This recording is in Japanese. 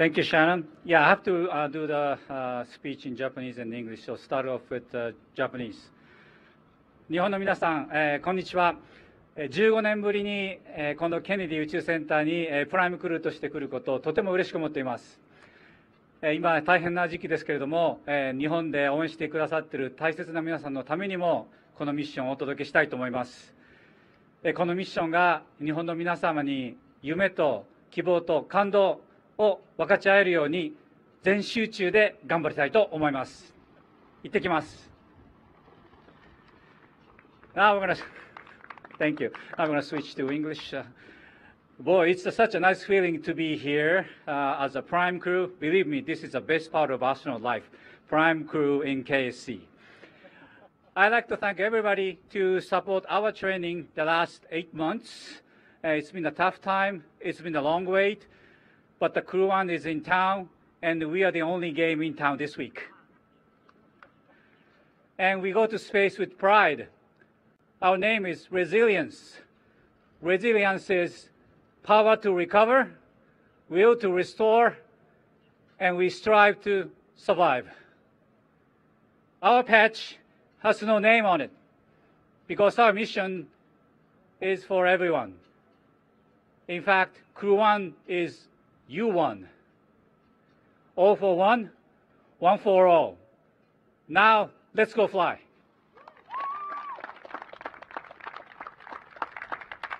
Thank you, Shannon. Yeah, I have to uh, do the uh, speech in Japanese and English, so start off with uh, Japanese. 日本の皆さん、えーこんにちは。えー15年ぶりに、えーこのケネディ宇宙センターに、えープライムクルーとして来ることをとても嬉しく思っています。えー今、大変な時期ですけれども、えー日本で応援してくださっている大切な皆さんのためにも、このミッションをお届けしたいと思います。えーこのミッションが日本の皆様に夢と希望と感動を分かち合えるように全集中で頑張りたいと思います。行ってきます。Now we're gonna, thank you. I'm gonna switch to English. Uh, boy, it's such a nice feeling to be here uh, as a prime crew. Believe me, this is the best part of astronaut life. Prime crew in KSC. I'd like to thank everybody to support our training the last eight months. Uh, it's been a tough time. It's been a long wait, but the crew one is in town, and we are the only game in town this week. And we go to space with pride. Our name is resilience. Resilience is power to recover, will to restore, and we strive to survive. Our patch has no name on it because our mission is for everyone. In fact, One is you won. All for one, one for all. Now, let's go fly.